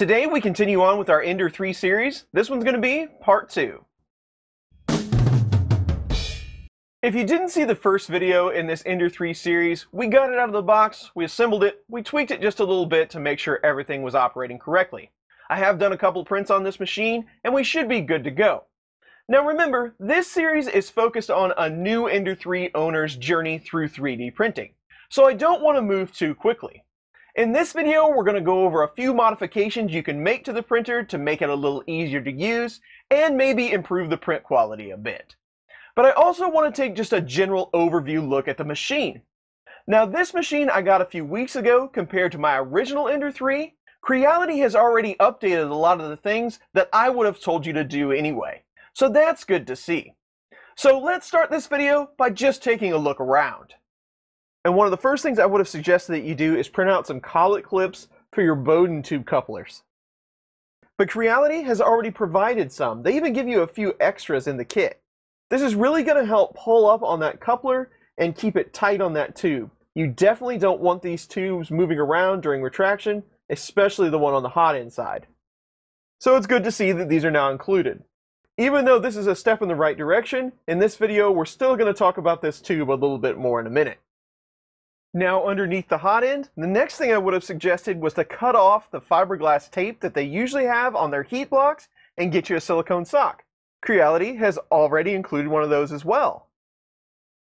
Today we continue on with our Ender 3 series. This one's going to be part 2. If you didn't see the first video in this Ender 3 series, we got it out of the box, we assembled it, we tweaked it just a little bit to make sure everything was operating correctly. I have done a couple prints on this machine, and we should be good to go. Now remember, this series is focused on a new Ender 3 owner's journey through 3D printing, so I don't want to move too quickly. In this video, we're going to go over a few modifications you can make to the printer to make it a little easier to use and maybe improve the print quality a bit. But I also want to take just a general overview look at the machine. Now this machine I got a few weeks ago compared to my original Ender 3, Creality has already updated a lot of the things that I would have told you to do anyway. So that's good to see. So let's start this video by just taking a look around. And one of the first things I would have suggested that you do is print out some collet clips for your Bowden tube couplers. But Creality has already provided some. They even give you a few extras in the kit. This is really going to help pull up on that coupler and keep it tight on that tube. You definitely don't want these tubes moving around during retraction, especially the one on the hot end side. So it's good to see that these are now included. Even though this is a step in the right direction, in this video we're still going to talk about this tube a little bit more in a minute. Now underneath the hot end, the next thing I would have suggested was to cut off the fiberglass tape that they usually have on their heat blocks and get you a silicone sock. Creality has already included one of those as well.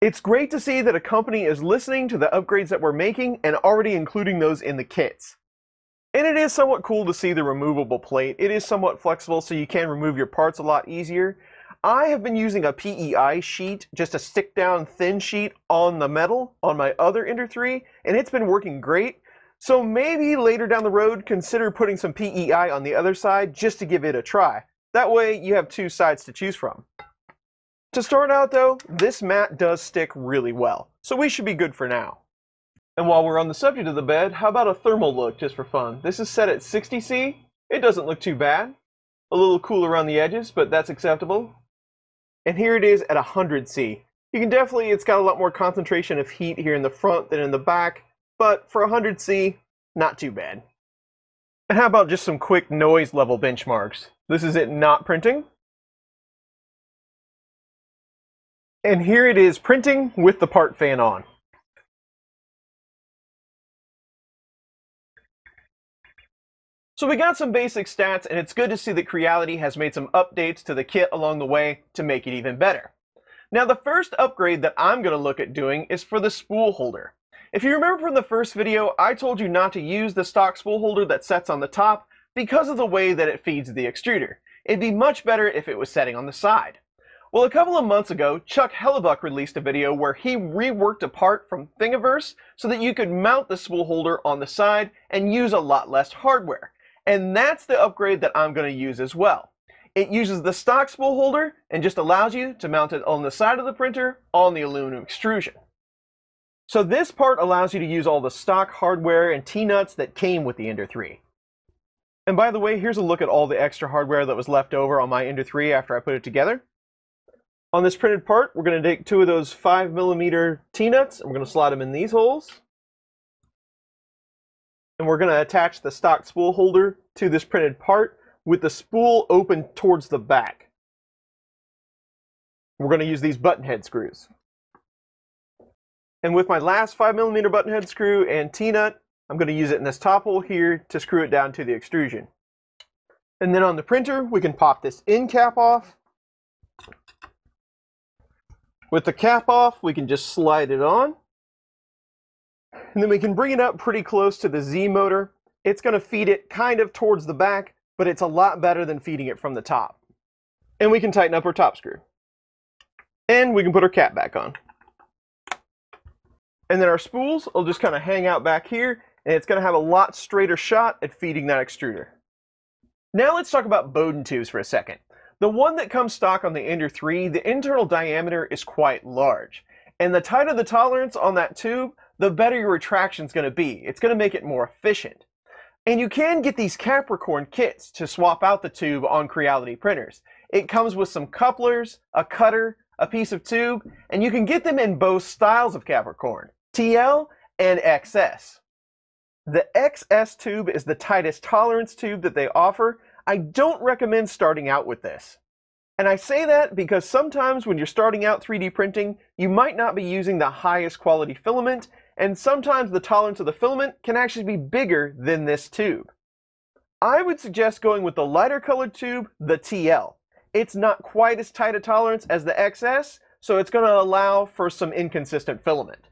It's great to see that a company is listening to the upgrades that we're making and already including those in the kits. And it is somewhat cool to see the removable plate. It is somewhat flexible so you can remove your parts a lot easier. I have been using a PEI sheet, just a stick down thin sheet on the metal on my other Ender 3, and it's been working great. So maybe later down the road, consider putting some PEI on the other side just to give it a try. That way you have two sides to choose from. To start out though, this mat does stick really well, so we should be good for now. And while we're on the subject of the bed, how about a thermal look just for fun? This is set at 60C. It doesn't look too bad. A little cool around the edges, but that's acceptable. And here it is at 100C. You can definitely, it's got a lot more concentration of heat here in the front than in the back, but for 100C, not too bad. And how about just some quick noise level benchmarks? This is it not printing. And here it is printing with the part fan on. So we got some basic stats, and it's good to see that Creality has made some updates to the kit along the way to make it even better. Now the first upgrade that I'm going to look at doing is for the spool holder. If you remember from the first video, I told you not to use the stock spool holder that sets on the top because of the way that it feeds the extruder. It'd be much better if it was setting on the side. Well, a couple of months ago, Chuck Hellebuyck released a video where he reworked a part from Thingiverse so that you could mount the spool holder on the side and use a lot less hardware. And that's the upgrade that I'm going to use as well. It uses the stock spool holder and just allows you to mount it on the side of the printer on the aluminum extrusion. So this part allows you to use all the stock hardware and T-nuts that came with the Ender 3. And by the way, here's a look at all the extra hardware that was left over on my Ender 3 after I put it together. On this printed part, we're going to take two of those 5mm T-nuts and we're going to slide them in these holes and we're going to attach the stock spool holder to this printed part with the spool open towards the back. We're going to use these button head screws. And with my last 5mm button head screw and T-nut, I'm going to use it in this top hole here to screw it down to the extrusion. And then on the printer, we can pop this end cap off. With the cap off, we can just slide it on. And then we can bring it up pretty close to the Z motor. It's going to feed it kind of towards the back, but it's a lot better than feeding it from the top. And we can tighten up our top screw. And we can put our cap back on. And then our spools will just kind of hang out back here, and it's going to have a lot straighter shot at feeding that extruder. Now let's talk about Bowden tubes for a second. The one that comes stock on the Ender 3, the internal diameter is quite large. And the tighter the tolerance on that tube, the better your retraction is going to be. It's going to make it more efficient. And you can get these Capricorn kits to swap out the tube on Creality printers. It comes with some couplers, a cutter, a piece of tube, and you can get them in both styles of Capricorn, TL and XS. The XS tube is the tightest tolerance tube that they offer. I don't recommend starting out with this. And I say that because sometimes when you're starting out 3D printing, you might not be using the highest quality filament, and sometimes the tolerance of the filament can actually be bigger than this tube. I would suggest going with the lighter colored tube, the TL. It's not quite as tight a tolerance as the XS, so it's going to allow for some inconsistent filament.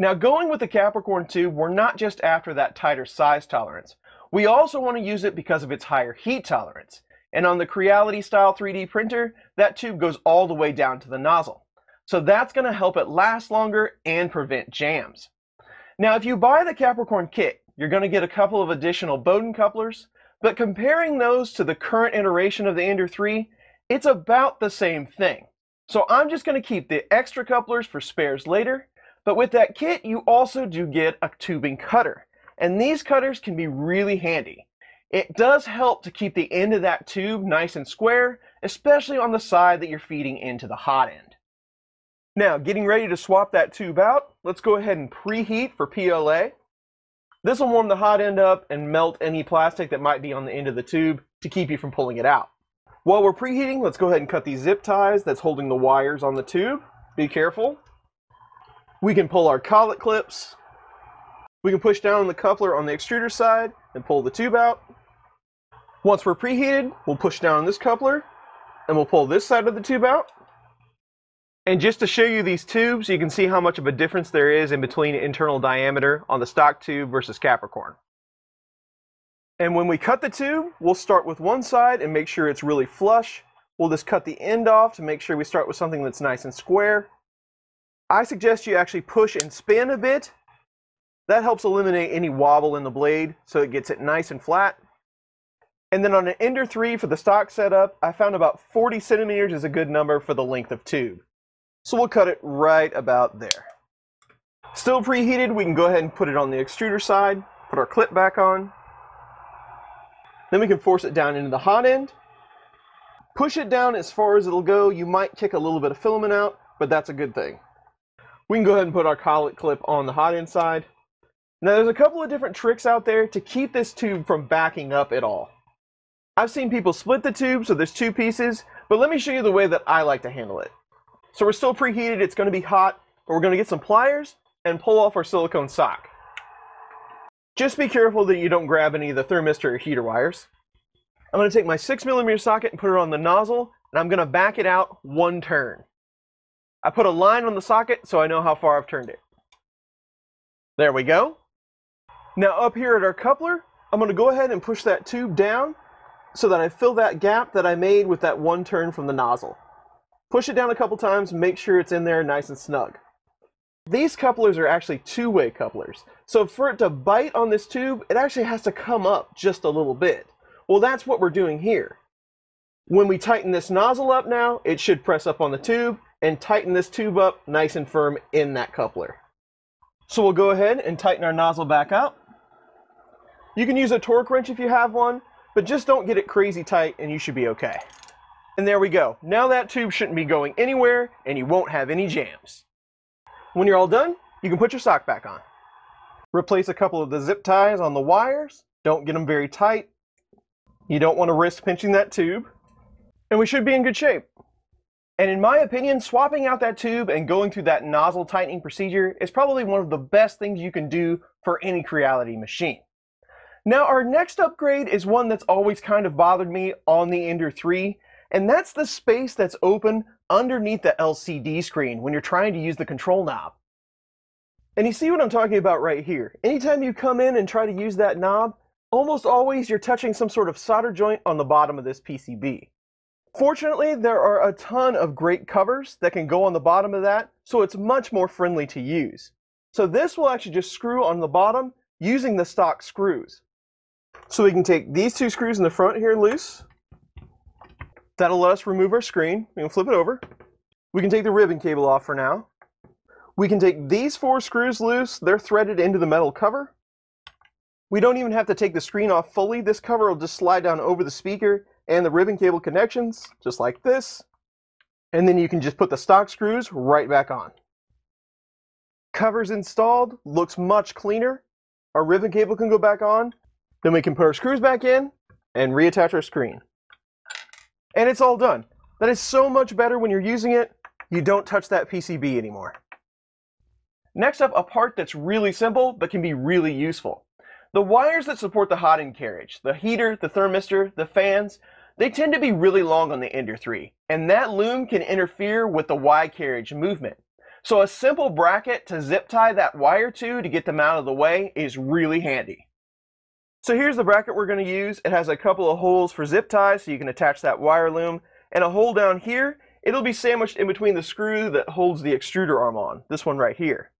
Now going with the Capricorn tube, we're not just after that tighter size tolerance. We also want to use it because of its higher heat tolerance. And on the Creality style 3D printer, that tube goes all the way down to the nozzle. So that's going to help it last longer and prevent jams. Now if you buy the Capricorn kit, you're going to get a couple of additional Bowden couplers, but comparing those to the current iteration of the Ender 3, it's about the same thing. So I'm just going to keep the extra couplers for spares later, but with that kit, you also do get a tubing cutter. And these cutters can be really handy. It does help to keep the end of that tube nice and square, especially on the side that you're feeding into the hot end. Now, getting ready to swap that tube out, let's go ahead and preheat for PLA. This will warm the hot end up and melt any plastic that might be on the end of the tube to keep you from pulling it out. While we're preheating, let's go ahead and cut these zip ties that's holding the wires on the tube. Be careful. We can pull our collet clips. We can push down on the coupler on the extruder side and pull the tube out. Once we're preheated, we'll push down on this coupler and we'll pull this side of the tube out. And just to show you these tubes, you can see how much of a difference there is in between internal diameter on the stock tube versus Capricorn. And when we cut the tube, we'll start with one side and make sure it's really flush. We'll just cut the end off to make sure we start with something that's nice and square. I suggest you actually push and spin a bit. That helps eliminate any wobble in the blade so it gets it nice and flat. And then on an Ender 3 for the stock setup, I found about 40 centimeters is a good number for the length of tube. So we'll cut it right about there. Still preheated, we can go ahead and put it on the extruder side, put our clip back on. Then we can force it down into the hot end. Push it down as far as it'll go. You might kick a little bit of filament out, but that's a good thing. We can go ahead and put our collet clip on the hot end side. Now there's a couple of different tricks out there to keep this tube from backing up at all. I've seen people split the tube so there's two pieces, but let me show you the way that I like to handle it. So we're still preheated, it's going to be hot, but we're going to get some pliers and pull off our silicone sock. Just be careful that you don't grab any of the thermistor or heater wires. I'm going to take my 6mm socket and put it on the nozzle, and I'm going to back it out one turn. I put a line on the socket so I know how far I've turned it. There we go. Now up here at our coupler, I'm going to go ahead and push that tube down so that I fill that gap that I made with that one turn from the nozzle. Push it down a couple times, make sure it's in there nice and snug. These couplers are actually two-way couplers, so for it to bite on this tube, it actually has to come up just a little bit. Well, that's what we're doing here. When we tighten this nozzle up now, it should press up on the tube, and tighten this tube up nice and firm in that coupler. So we'll go ahead and tighten our nozzle back up. You can use a torque wrench if you have one, but just don't get it crazy tight and you should be okay. And there we go. Now that tube shouldn't be going anywhere and you won't have any jams. When you're all done, you can put your sock back on. Replace a couple of the zip ties on the wires. Don't get them very tight. You don't want to risk pinching that tube. And we should be in good shape. And in my opinion, swapping out that tube and going through that nozzle tightening procedure is probably one of the best things you can do for any Creality machine. Now our next upgrade is one that's always kind of bothered me on the Ender 3, and that's the space that's open underneath the LCD screen when you're trying to use the control knob. And you see what I'm talking about right here. Anytime you come in and try to use that knob, almost always you're touching some sort of solder joint on the bottom of this PCB. Fortunately, there are a ton of great covers that can go on the bottom of that, so it's much more friendly to use. So this will actually just screw on the bottom using the stock screws. So we can take these two screws in the front here loose. That'll let us remove our screen. We can flip it over. We can take the ribbon cable off for now. We can take these four screws loose. They're threaded into the metal cover. We don't even have to take the screen off fully. This cover will just slide down over the speaker and the ribbon cable connections, just like this. And then you can just put the stock screws right back on. Covers installed, looks much cleaner. our ribbon cable can go back on, then we can put our screws back in and reattach our screen. And it's all done. That is so much better when you're using it, you don't touch that PCB anymore. Next up, a part that's really simple but can be really useful. The wires that support the hot end carriage, the heater, the thermistor, the fans, they tend to be really long on the Ender 3, and that loom can interfere with the Y carriage movement. So a simple bracket to zip tie that wire to to get them out of the way is really handy. So here's the bracket we're going to use. It has a couple of holes for zip ties so you can attach that wire loom, and a hole down here. It'll be sandwiched in between the screw that holds the extruder arm on, this one right here.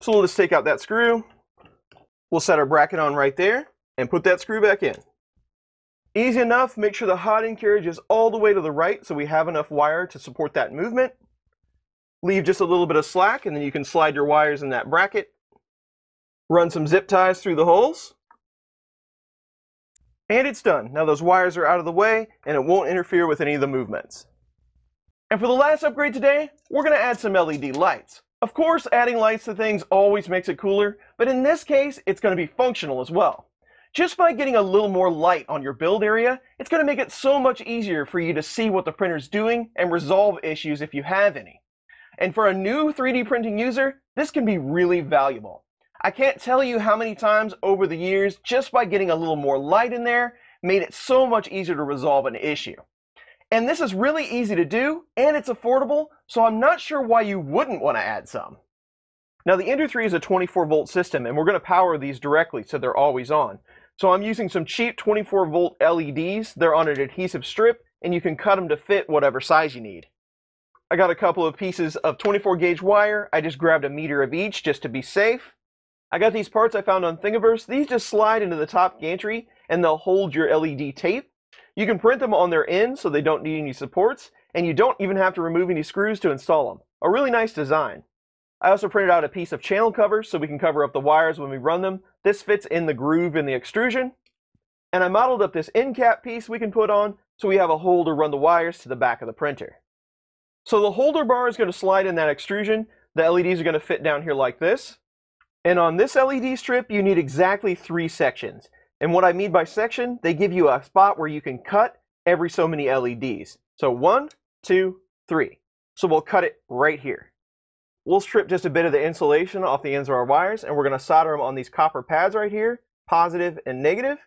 So we'll just take out that screw, we'll set our bracket on right there, and put that screw back in. Easy enough, make sure the hot end carriage is all the way to the right so we have enough wire to support that movement. Leave just a little bit of slack and then you can slide your wires in that bracket. Run some zip ties through the holes. And it's done. Now those wires are out of the way and it won't interfere with any of the movements. And for the last upgrade today, we're going to add some LED lights. Of course, adding lights to things always makes it cooler, but in this case, it's going to be functional as well. Just by getting a little more light on your build area, it's going to make it so much easier for you to see what the printer's doing and resolve issues if you have any. And for a new 3D printing user, this can be really valuable. I can't tell you how many times over the years, just by getting a little more light in there, made it so much easier to resolve an issue. And this is really easy to do, and it's affordable, so I'm not sure why you wouldn't want to add some. Now the Ender 3 is a 24 volt system, and we're going to power these directly so they're always on. So I'm using some cheap 24 volt LEDs. They're on an adhesive strip and you can cut them to fit whatever size you need. I got a couple of pieces of 24 gauge wire. I just grabbed a meter of each just to be safe. I got these parts I found on Thingiverse. These just slide into the top gantry and they'll hold your LED tape. You can print them on their ends so they don't need any supports and you don't even have to remove any screws to install them. A really nice design. I also printed out a piece of channel cover so we can cover up the wires when we run them. This fits in the groove in the extrusion. And I modeled up this end cap piece we can put on so we have a hole to run the wires to the back of the printer. So the holder bar is going to slide in that extrusion. The LEDs are going to fit down here like this. And on this LED strip, you need exactly three sections. And what I mean by section, they give you a spot where you can cut every so many LEDs. So one, two, three. So we'll cut it right here. We'll strip just a bit of the insulation off the ends of our wires and we're going to solder them on these copper pads right here, positive and negative.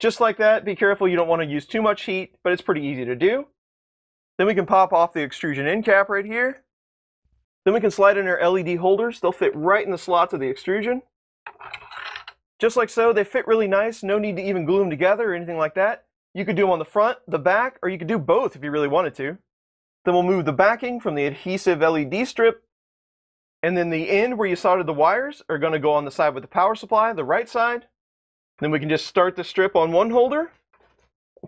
Just like that, be careful you don't want to use too much heat, but it's pretty easy to do. Then we can pop off the extrusion end cap right here. Then we can slide in our LED holders. They'll fit right in the slots of the extrusion. Just like so, they fit really nice. No need to even glue them together or anything like that. You could do them on the front, the back, or you could do both if you really wanted to. Then we'll move the backing from the adhesive LED strip and then the end where you soldered the wires are going to go on the side with the power supply, the right side. Then we can just start the strip on one holder,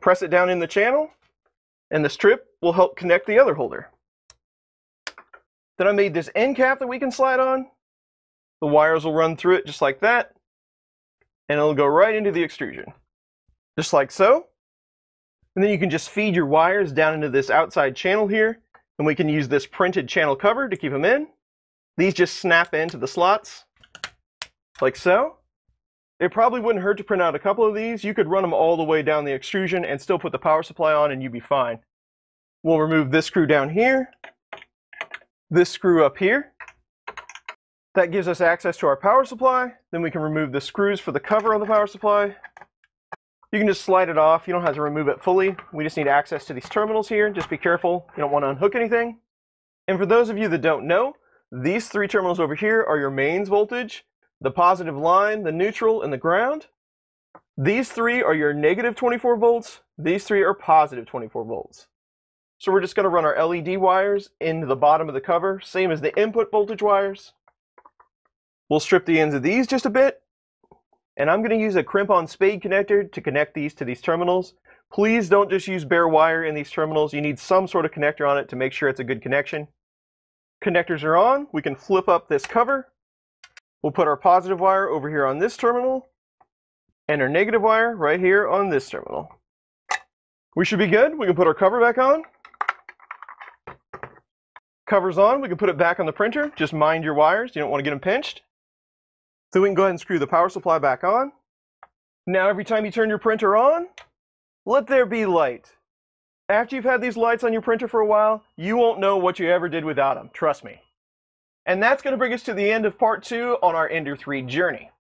press it down in the channel, and the strip will help connect the other holder. Then I made this end cap that we can slide on. The wires will run through it just like that, and it'll go right into the extrusion. Just like so. And then you can just feed your wires down into this outside channel here, and we can use this printed channel cover to keep them in. These just snap into the slots, like so. It probably wouldn't hurt to print out a couple of these. You could run them all the way down the extrusion and still put the power supply on and you'd be fine. We'll remove this screw down here, this screw up here. That gives us access to our power supply. Then we can remove the screws for the cover on the power supply. You can just slide it off. You don't have to remove it fully. We just need access to these terminals here. Just be careful. You don't want to unhook anything. And for those of you that don't know, these three terminals over here are your mains voltage, the positive line, the neutral, and the ground. These three are your negative 24 volts. These three are positive 24 volts. So we're just going to run our LED wires into the bottom of the cover, same as the input voltage wires. We'll strip the ends of these just a bit. And I'm going to use a crimp-on spade connector to connect these to these terminals. Please don't just use bare wire in these terminals. You need some sort of connector on it to make sure it's a good connection. Connectors are on. We can flip up this cover. We'll put our positive wire over here on this terminal and our negative wire right here on this terminal. We should be good. We can put our cover back on. Cover's on. We can put it back on the printer. Just mind your wires. You don't want to get them pinched. So we can go ahead and screw the power supply back on. Now every time you turn your printer on, let there be light. After you've had these lights on your printer for a while, you won't know what you ever did without them, trust me. And that's going to bring us to the end of part two on our Ender 3 journey.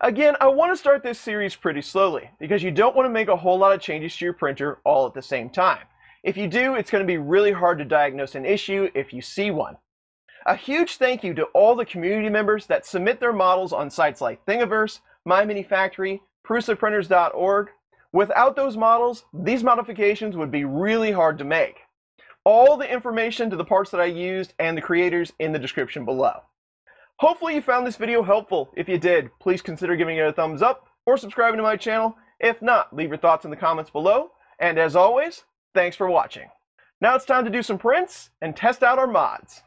Again, I want to start this series pretty slowly because you don't want to make a whole lot of changes to your printer all at the same time. If you do, it's going to be really hard to diagnose an issue if you see one. A huge thank you to all the community members that submit their models on sites like Thingiverse, My Mini Factory, prusaprinters.org. Without those models, these modifications would be really hard to make. All the information to the parts that I used and the creators in the description below. Hopefully you found this video helpful. If you did, please consider giving it a thumbs up or subscribing to my channel. If not, leave your thoughts in the comments below. And as always, thanks for watching. Now it's time to do some prints and test out our mods.